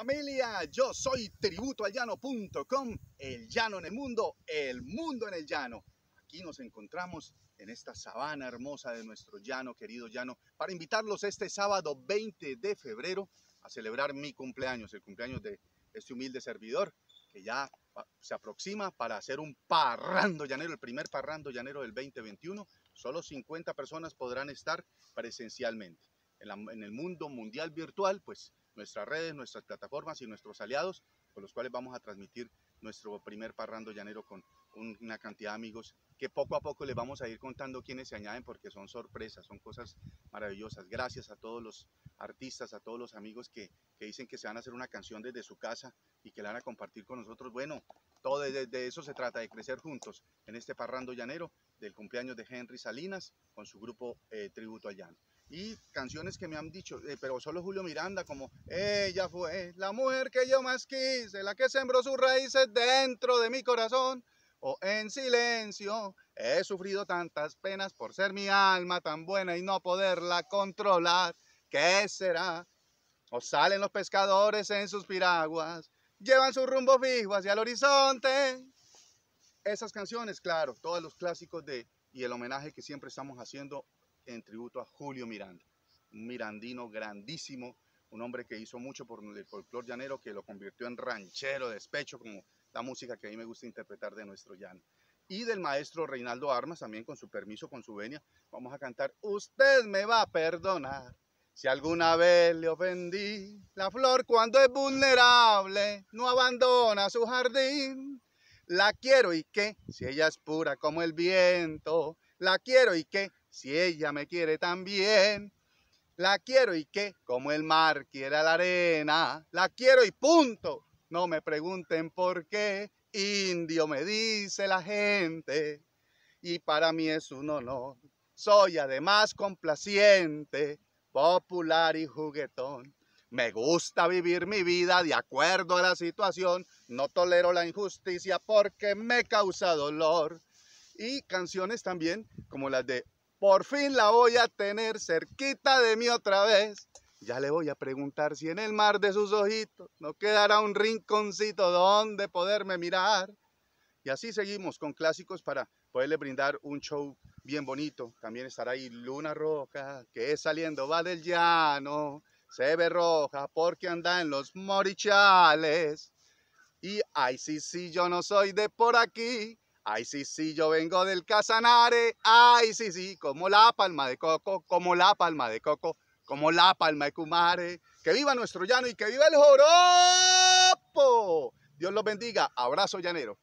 Familia, yo soy tributoalllano.com, el llano en el mundo, el mundo en el llano. Aquí nos encontramos en esta sabana hermosa de nuestro llano, querido llano, para invitarlos este sábado 20 de febrero a celebrar mi cumpleaños, el cumpleaños de este humilde servidor, que ya se aproxima para hacer un parrando llanero, el primer parrando llanero del 2021. Solo 50 personas podrán estar presencialmente. En, el mundo mundial virtual, pues nuestras redes, nuestras plataformas y nuestros aliados, con los cuales vamos a transmitir nuestro primer parrando llanero con una cantidad de amigos que poco a poco les vamos a ir contando quiénes se añaden porque son sorpresas, son cosas maravillosas. Gracias a todos los artistas, a todos los amigos que, dicen que se van a hacer una canción desde su casa y que la van a compartir con nosotros. Bueno, todo de, eso se trata, de crecer juntos en este parrando llanero del cumpleaños de Henry Salinas con su grupo eh, Tributo Llano y canciones que me han dicho, eh, pero solo Julio Miranda, como ella fue la mujer que yo más quise, la que sembró sus raíces dentro de mi corazón, o en silencio, he sufrido tantas penas por ser mi alma tan buena y no poderla controlar, ¿qué será? O salen los pescadores en sus piraguas, llevan su rumbo fijo hacia el horizonte. Esas canciones, claro, todos los clásicos de y el homenaje que siempre estamos haciendo en tributo a Julio Miranda, un mirandino grandísimo, un hombre que hizo mucho por el folclor llanero, que lo convirtió en ranchero, despecho, como la música que a mí me gusta interpretar de nuestro llano. Y del maestro Reinaldo Armas, también con su permiso, con su venia, vamos a cantar Usted me va a perdonar si alguna vez le ofendí. La flor cuando es vulnerable no abandona su jardín. La quiero y qué, si ella es pura como el viento. La quiero y qué, si ella me quiere también. La quiero y qué, como el mar quiere a la arena. La quiero y punto. No me pregunten por qué. Indio me dice la gente. Y para mí es un honor. Soy además complaciente, popular y juguetón. Me gusta vivir mi vida de acuerdo a la situación. No tolero la injusticia porque me causa dolor. Y canciones también como las de por fin la voy a tener cerquita de mí otra vez. Ya le voy a preguntar si en el mar de sus ojitos no quedará un rinconcito donde poderme mirar. Y así seguimos con clásicos para poderle brindar un show bien bonito. También estará ahí Luna Roja, que saliendo va del llano. Se ve roja porque anda en los morichales. Y ay, sí, sí, yo no soy de por aquí. Ay, sí, sí, yo vengo del Casanare. Ay, sí, sí, como la palma de coco, como la palma de coco, como la palma de Cumare. Que viva nuestro llano y que viva el joropo. Dios los bendiga. Abrazo llanero.